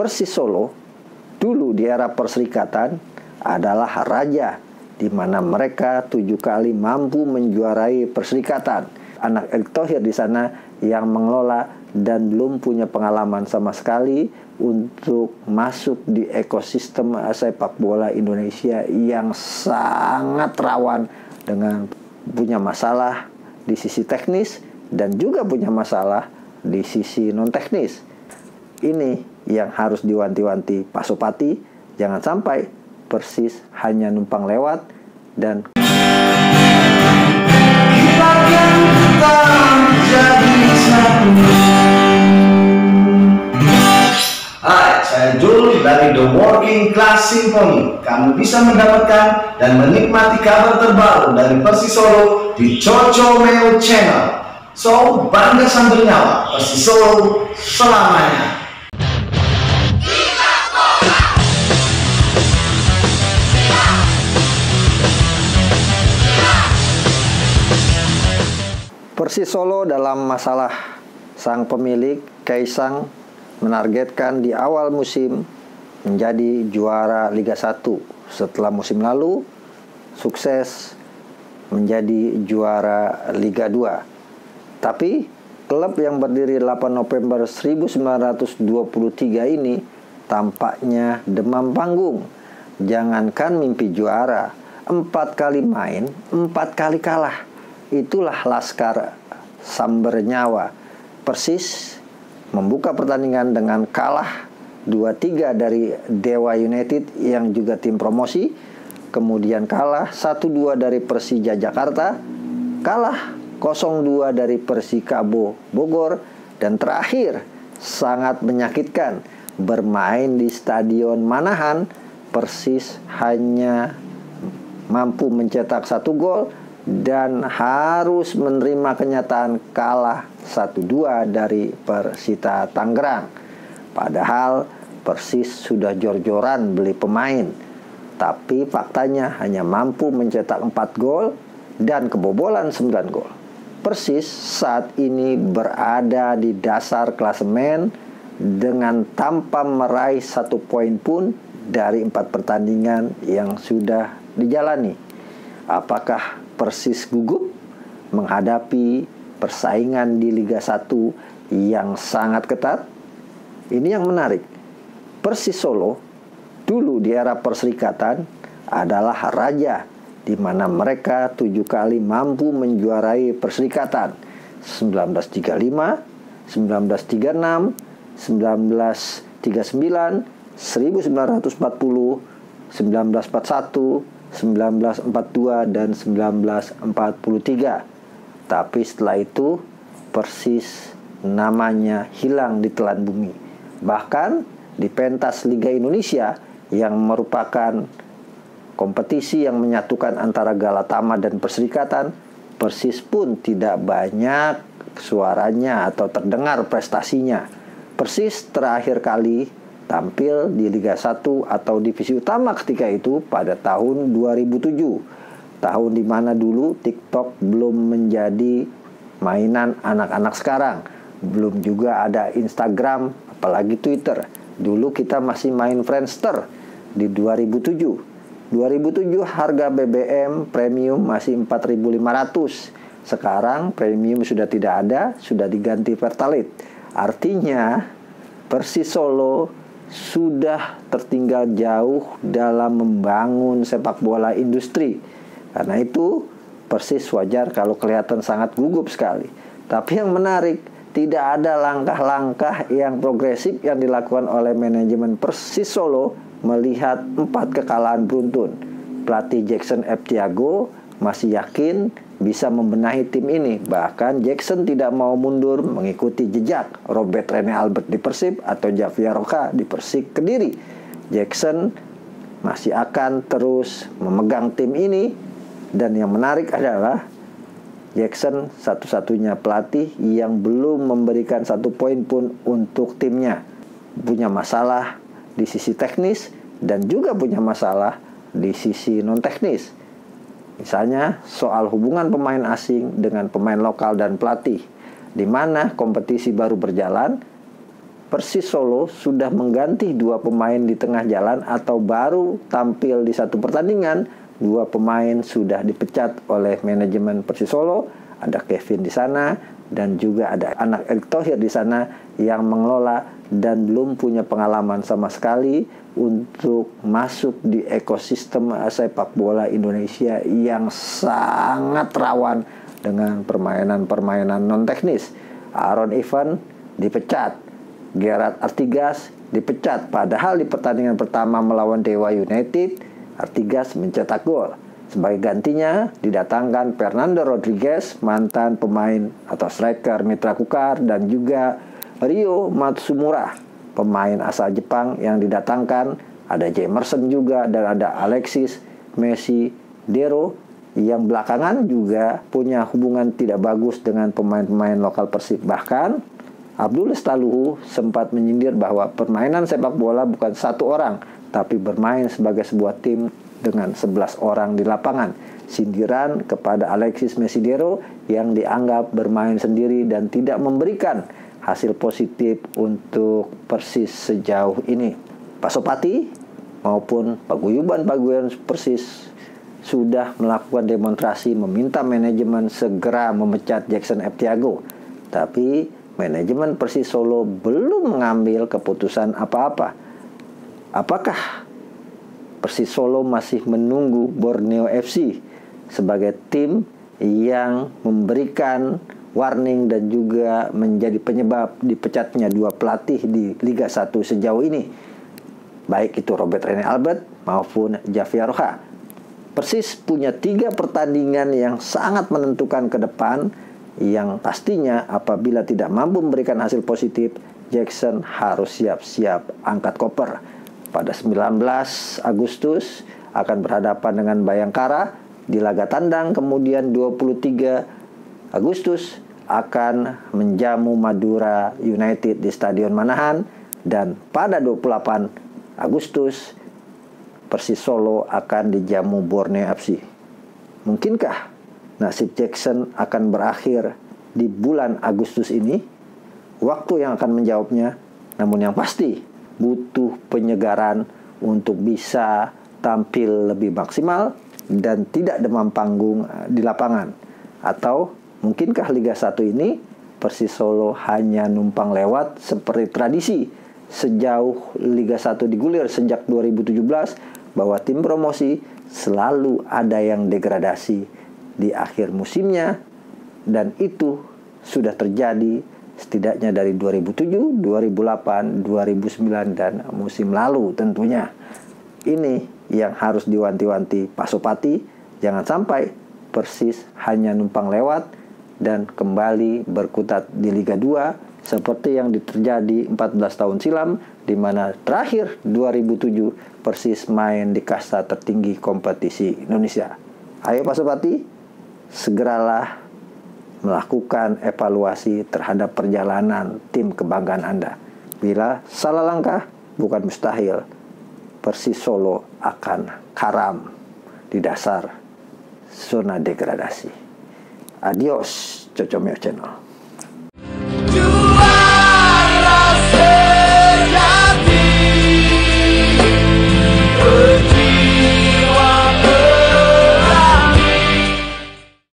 Persis Solo dulu di era perserikatan adalah raja di mana mereka tujuh kali mampu menjuarai perserikatan. Anak Erick Thohir di sana yang mengelola dan belum punya pengalaman sama sekali untuk masuk di ekosistem sepak bola Indonesia yang sangat rawan dengan punya masalah di sisi teknis dan juga punya masalah di sisi non teknis. Ini yang harus diwanti-wanti Pak Sopati, jangan sampai persis hanya numpang lewat dan Hai, saya Jul dari The Working Class Symphony. Kamu bisa mendapatkan dan menikmati kabar terbaru dari Persis Solo di Coco Meo Channel. So, bangga sambil nyawa, Persis Solo selamanya. Persis Solo dalam masalah sang pemilik Kaisang menargetkan di awal musim menjadi juara Liga 1 setelah musim lalu sukses menjadi juara Liga 2. Tapi klub yang berdiri 8 November 1923 ini tampaknya demam panggung. Jangankan mimpi juara, empat kali main, empat kali kalah. Itulah Laskar Samber Nyawa. Persis membuka pertandingan dengan kalah 2-3 dari Dewa United yang juga tim promosi. Kemudian kalah 1-2 dari Persija Jakarta. Kalah 0-2 dari Persikabo Bogor. Dan terakhir sangat menyakitkan bermain di Stadion Manahan Persis hanya mampu mencetak satu gol dan harus menerima kenyataan kalah 1-2 dari Persita Tangerang. Padahal Persis sudah jor-joran beli pemain. Tapi faktanya hanya mampu mencetak 4 gol dan kebobolan 9 gol. Persis saat ini berada di dasar klasemen dengan tanpa meraih satu poin pun dari empat pertandingan yang sudah dijalani. Apakah Persis gugup menghadapi persaingan di Liga 1 yang sangat ketat? Ini yang menarik. Persis Solo dulu di era perserikatan adalah raja di mana mereka tujuh kali mampu menjuarai perserikatan 1935, 1936, 1939, 1940, 1941, 1942 dan 1943. Tapi setelah itu persis namanya hilang di telan bumi. Bahkan di pentas Liga Indonesia yang merupakan kompetisi yang menyatukan antara Galatama dan Perserikatan, Persis pun tidak banyak suaranya atau terdengar prestasinya. Persis terakhir kali tampil di Liga 1 atau divisi utama ketika itu pada tahun 2007. Tahun di mana dulu TikTok belum menjadi mainan anak-anak sekarang. Belum juga ada Instagram, apalagi Twitter. Dulu kita masih main Friendster di 2007. 2007 harga BBM premium masih 4.500. Sekarang premium sudah tidak ada, sudah diganti Pertalite. Artinya Persis Solo sudah tertinggal jauh dalam membangun sepak bola industri. Karena itu Persis wajar kalau kelihatan sangat gugup sekali. Tapi yang menarik, tidak ada langkah-langkah yang progresif yang dilakukan oleh manajemen Persis Solo melihat empat kekalahan beruntun. Pelatih Jackson F. Tiago masih yakin bisa membenahi tim ini. Bahkan Jackson tidak mau mundur mengikuti jejak Robert Rene Albert di Persib atau Javier Roca di Persik Kediri. Jackson masih akan terus memegang tim ini dan yang menarik adalah Jackson satu-satunya pelatih yang belum memberikan satu poin pun untuk timnya. Punya masalah di sisi teknis dan juga punya masalah di sisi non teknis. Misalnya soal hubungan pemain asing dengan pemain lokal dan pelatih, di mana kompetisi baru berjalan, Persis Solo sudah mengganti dua pemain di tengah jalan atau baru tampil di satu pertandingan, dua pemain sudah dipecat oleh manajemen Persis Solo. Ada Kevin di sana dan juga ada anak Erick Thohir di sana yang mengelola dan belum punya pengalaman sama sekali untuk masuk di ekosistem sepak bola Indonesia yang sangat rawan dengan permainan-permainan non teknis. Aaron Ivan dipecat, Gerard Artigas dipecat. Padahal di pertandingan pertama melawan Dewa United, Artigas mencetak gol. Sebagai gantinya didatangkan Fernando Rodriguez, mantan pemain atau striker Mitra Kukar dan juga Rio Matsumura, pemain asal Jepang yang didatangkan. Ada Jamerson juga dan ada Alexis Messi Dero yang belakangan juga punya hubungan tidak bagus dengan pemain-pemain lokal Persib. Bahkan Abdul Staluhu sempat menyindir bahwa permainan sepak bola bukan satu orang, tapi bermain sebagai sebuah tim dengan 11 orang di lapangan. Sindiran kepada Alexis Mesidero yang dianggap bermain sendiri dan tidak memberikan hasil positif untuk Persis sejauh ini. Pak Sopati maupun paguyuban-paguyuban Persis sudah melakukan demonstrasi meminta manajemen segera memecat Jackson F. Tiago. Tapi manajemen Persis Solo belum mengambil keputusan apa-apa. Apakah Persis Solo masih menunggu Borneo FC sebagai tim yang memberikan warning dan juga menjadi penyebab dipecatnya dua pelatih di Liga 1 sejauh ini. Baik itu Robert Rene Albert maupun Javier Roja. Persis punya tiga pertandingan yang sangat menentukan ke depan yang pastinya apabila tidak mampu memberikan hasil positif, Jackson harus siap-siap angkat koper. Pada 19 Agustus akan berhadapan dengan Bayangkara di laga tandang, kemudian 23 Agustus akan menjamu Madura United di Stadion Manahan dan pada 28 Agustus Persis Solo akan dijamu Borneo FC. Mungkinkah nasib Jackson akan berakhir di bulan Agustus ini? Waktu yang akan menjawabnya, namun yang pasti butuh penyegaran untuk bisa tampil lebih maksimal dan tidak demam panggung eh, di lapangan. Atau mungkinkah Liga 1 ini Persis Solo hanya numpang lewat seperti tradisi sejauh Liga 1 digulir sejak 2017 bahwa tim promosi selalu ada yang degradasi di akhir musimnya dan itu sudah terjadi setidaknya dari 2007, 2008, 2009 dan musim lalu tentunya. Ini yang harus diwanti-wanti Pak Sopati jangan sampai Persis hanya numpang lewat dan kembali berkutat di Liga 2 seperti yang terjadi 14 tahun silam di mana terakhir 2007 Persis main di kasta tertinggi kompetisi Indonesia. Ayo Pak Sopati, segeralah melakukan evaluasi terhadap perjalanan tim kebanggaan Anda. Bila salah langkah, bukan mustahil Persis Solo akan karam di dasar zona degradasi. Adiós, chochomiocheno.